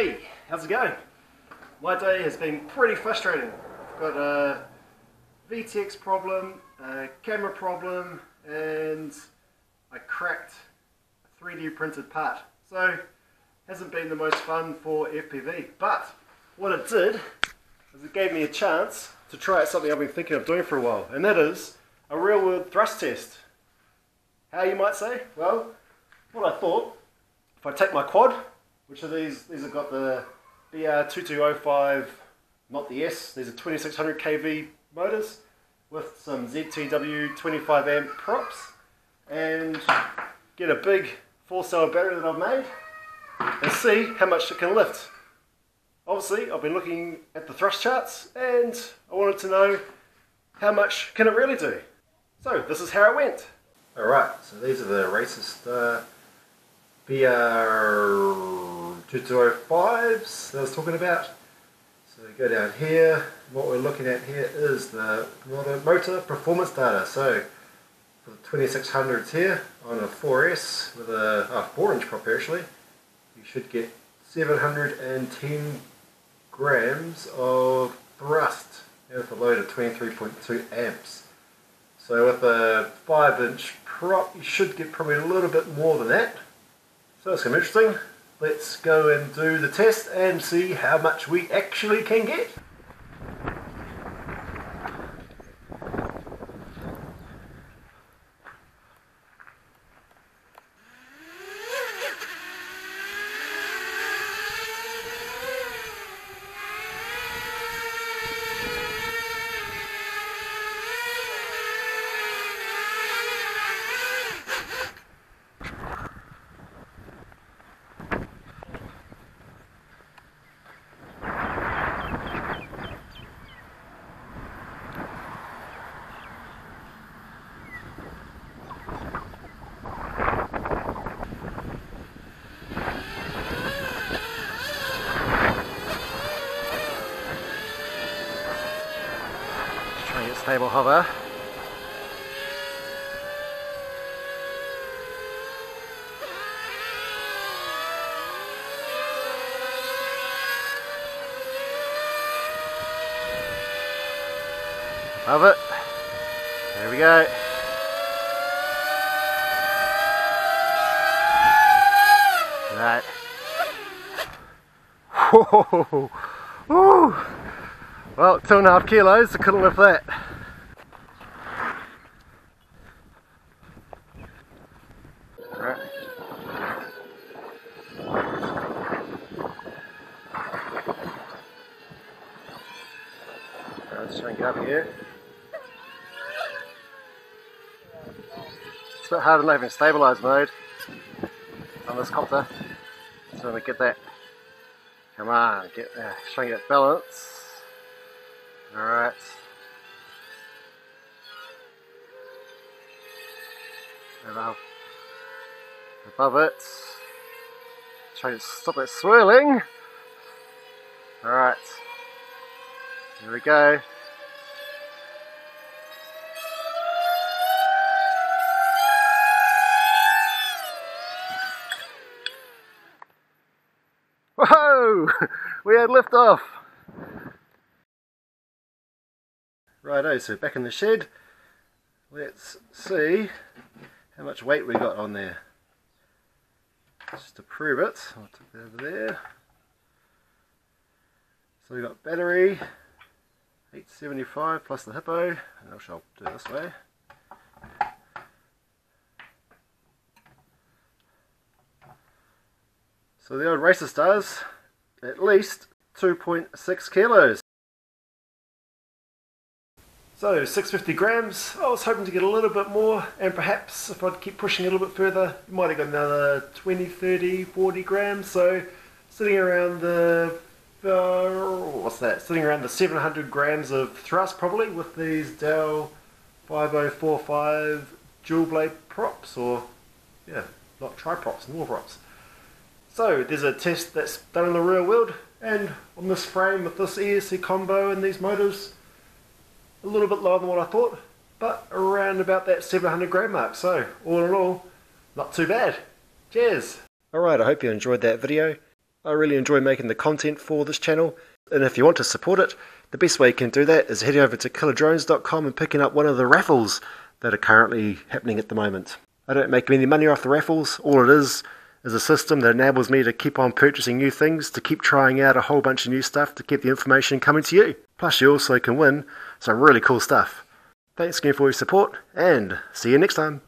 Hey, how's it going? My day has been pretty frustrating. I've got a VTX problem, a camera problem, and I cracked a 3D printed part. So, hasn't been the most fun for FPV. But, what it did is it gave me a chance to try out something I've been thinking of doing for a while, and that is a real world thrust test. How you might say? Well, what I thought, if I take my quad, which are these, these have got the BR2205, not the S, these are 2600 kV motors with some ZTW 25 amp props, and get a big four cell battery that I've made, and see how much it can lift. Obviously, I've been looking at the thrust charts, and I wanted to know how much can it really do. So this is how it went. Alright, so these are the Racerstar uh, BR2205s that I was talking about. So go down here, what we're looking at here is the motor performance data. So for the 2600s here on a 4S with a oh, 4 inch prop actually, you should get 710 grams of thrust with a load of 23.2 amps. So with a 5 inch prop you should get probably a little bit more than that. So it's going to be interesting. Let's go and do the test and see how much we actually can get. Table hover. Love it. There we go. That. Whoa. Woo. Well, two and a half kilos, I couldn't lift that. Let's get up here. It's a bit hard to live in stabilised mode on this copter. So to get that, come on, get uh, try and get balance. Alright. Above, above it. Try to stop it swirling. Alright. Here we go. Whoa! We had liftoff! Righto, so back in the shed. Let's see how much weight we got on there. Just to prove it, I'll take that over there. So we got battery, 875 plus the hippo, and I shall do it this way. So the old Racerstar does at least 2.6 kilos. So 650 grams, I was hoping to get a little bit more and perhaps if I'd keep pushing a little bit further, might have got another 20, 30, 40 grams. So sitting around the uh, what's that? Sitting around the 700 grams of thrust probably with these DAL 5045 dual blade props or yeah, not tri props, normal props. So there's a test that's done in the real world and on this frame with this ESC combo and these motors a little bit lower than what I thought but around about that 700 gram mark so all in all not too bad. Cheers! Alright I hope you enjoyed that video I really enjoy making the content for this channel, and if you want to support it, the best way you can do that is heading over to killadrones.com and picking up one of the raffles that are currently happening at the moment. I don't make any money off the raffles, all it is is a system that enables me to keep on purchasing new things, to keep trying out a whole bunch of new stuff, to keep the information coming to you. Plus, you also can win some really cool stuff. Thanks again for your support, and see you next time.